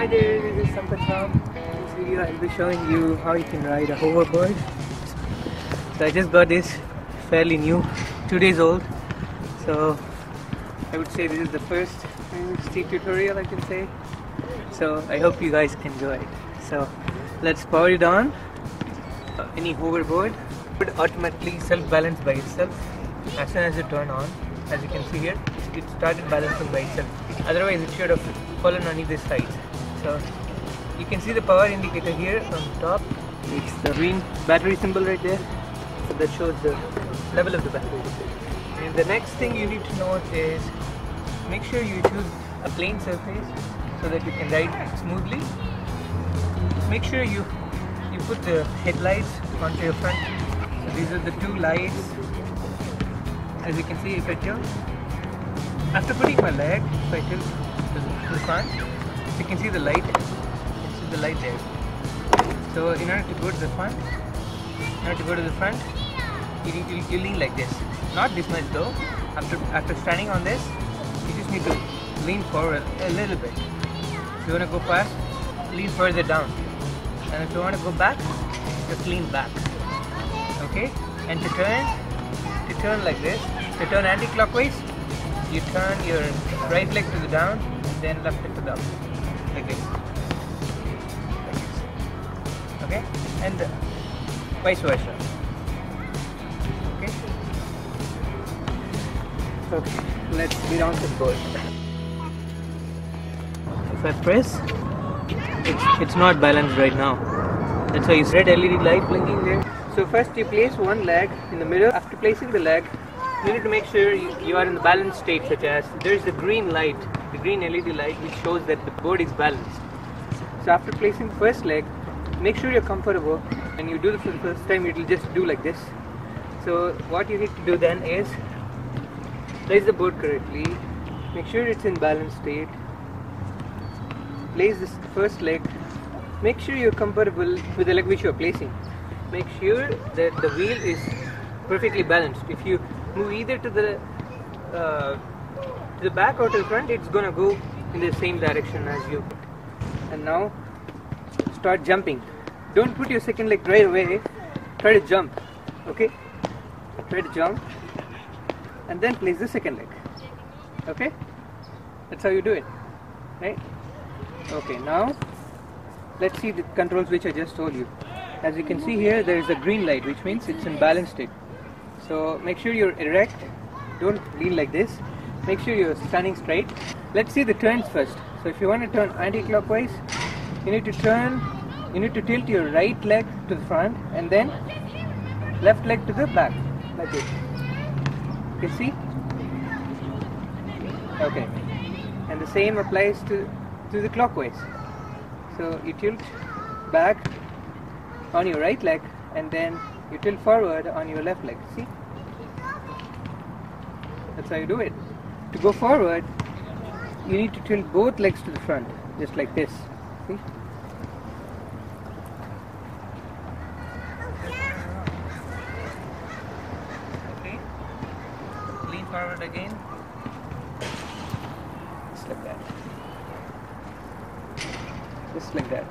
Hi there, this is Sampath Ram. In this video I'll be showing you how you can ride a hoverboard. So I just got this fairly new, two days old. So I would say this is the first steep tutorial I can say. So I hope you guys can enjoy it. So let's power it on. Uh, any hoverboard would automatically self-balance by itself as soon as you turn on. As you can see here, it started balancing by itself. Otherwise it should have fallen on either side. So you can see the power indicator here on top. It's the green battery symbol right there. So that shows the level of the battery. And the next thing you need to note is make sure you choose a plain surface so that you can ride smoothly. Make sure you you put the headlights onto your front. So these are the two lights. As you can see, if I tilt, after putting my leg, if I tilt to the, front, you can see the light. You see the light there. So in order to go to the front, in order to go to the front, you to you lean like this. Not this much though. After after standing on this, you just need to lean forward a little bit. If you want to go fast, lean further down. And if you want to go back, just lean back. Okay? And to turn, to turn like this, to turn anti-clockwise, you turn your right leg to the down, then left leg to the. Like this. Like this. Okay? And vice versa. Okay? Okay, let's get on to the board. If I press, it's, it's not balanced right now. That's why you see red LED light blinking there. So first you place one leg in the middle. After placing the leg, you need to make sure you, you are in the balanced state such as there is the green light, the green LED light which shows that the board is balanced. So after placing the first leg, make sure you're comfortable and you do it for the first time it will just do like this. So what you need to do then is place the board correctly, make sure it's in balanced state, place this first leg, make sure you're comfortable with the leg which you're placing. Make sure that the wheel is perfectly balanced. If you move either to the uh, the back or to the front, it's gonna go in the same direction as you. And now start jumping. Don't put your second leg right away. Try to jump. Okay? Try to jump and then place the second leg. Okay? That's how you do it. Right? Okay, now let's see the controls which I just told you. As you can see here, there is a green light, which means it's in balanced state. So make sure you're erect. Don't lean like this. Make sure you're standing straight. Let's see the turns first. So if you want to turn anti-clockwise, you need to turn. You need to tilt your right leg to the front and then left leg to the back, like this. You see? Okay. And the same applies to to the clockwise. So you tilt back on your right leg and then you tilt forward on your left leg. See? That's how you do it. To go forward, you need to tilt both legs to the front, just like this. See? Okay. Lean forward again. Just like that just like that.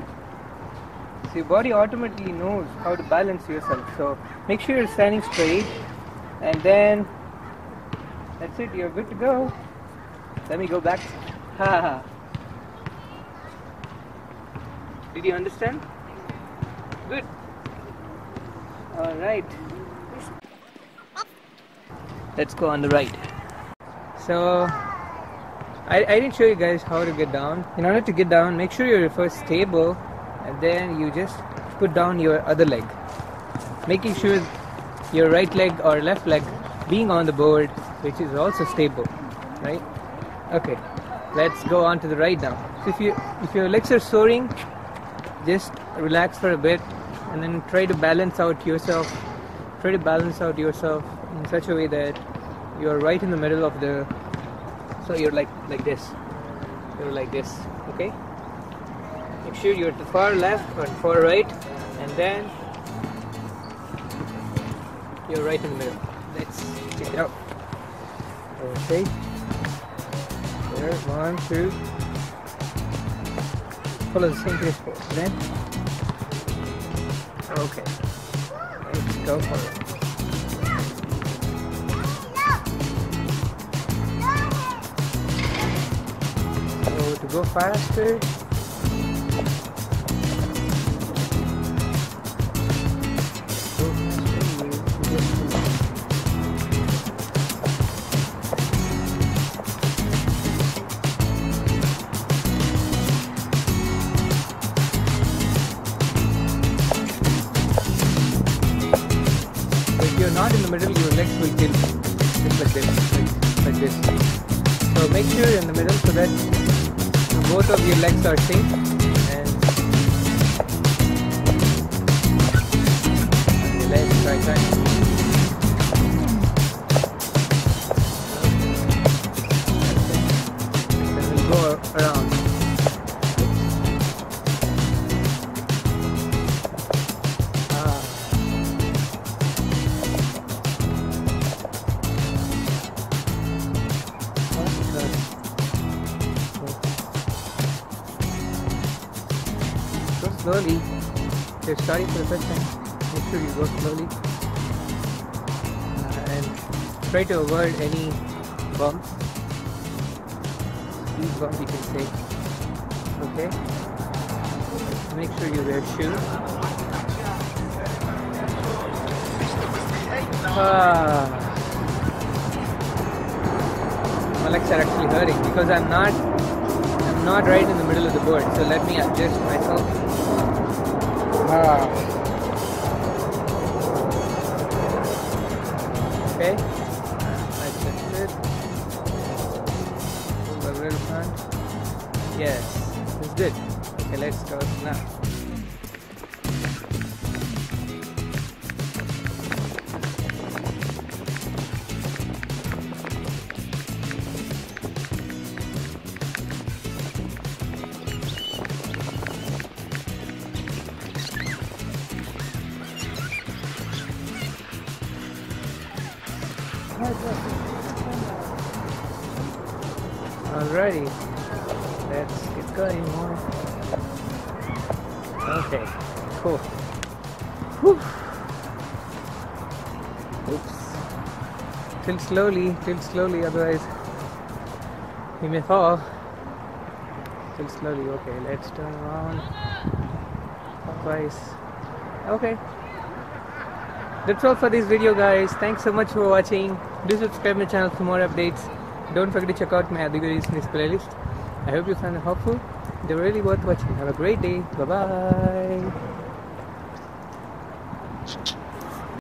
So your body automatically knows how to balance yourself. So make sure you're standing straight and then that's it, you're good to go. Let me go back. Ha. Did you understand? Good. Alright. Let's go on the right. So I, I didn't show you guys how to get down. In order to get down, make sure you're first stable and then you just put down your other leg. Making sure your right leg or left leg being on the board, which is also stable, right? Okay, let's go on to the right now. So if you if your legs are soaring, just relax for a bit and then try to balance out yourself. Try to balance out yourself in such a way that you're right in the middle of the so you're like like this you're like this okay make sure you're to far left and far right and then you're right in the middle let's check it out okay there one two follow the same principle. Then, okay, let's go for it. So to go faster, you're not in the middle, your legs will tilt just like this, like, like this. So make sure you're in the middle so that both of your legs are safe slowly. If you're starting for the first time, make sure you go slowly. Uh, and try to avoid any bumps. Speed bump you can say. Okay? Make sure you wear shoes. Ah. My legs are actually hurting because I'm not I'm not right in the middle of the board, so let me adjust myself. Ah. Okay. Adjusted. Pull the front. Yes, it's good. Okay, let's go now. Alrighty, let's get going more. Okay, cool. Whew. Oops. Tilt slowly, tilt slowly, otherwise you may fall. Tilt slowly, okay, let's turn around. Clockwise. Okay. That's all for this video guys. Thanks so much for watching. Do subscribe my channel for more updates. Don't forget to check out my other videos in this playlist. I hope you found it helpful. They're really worth watching. Have a great day. Bye bye.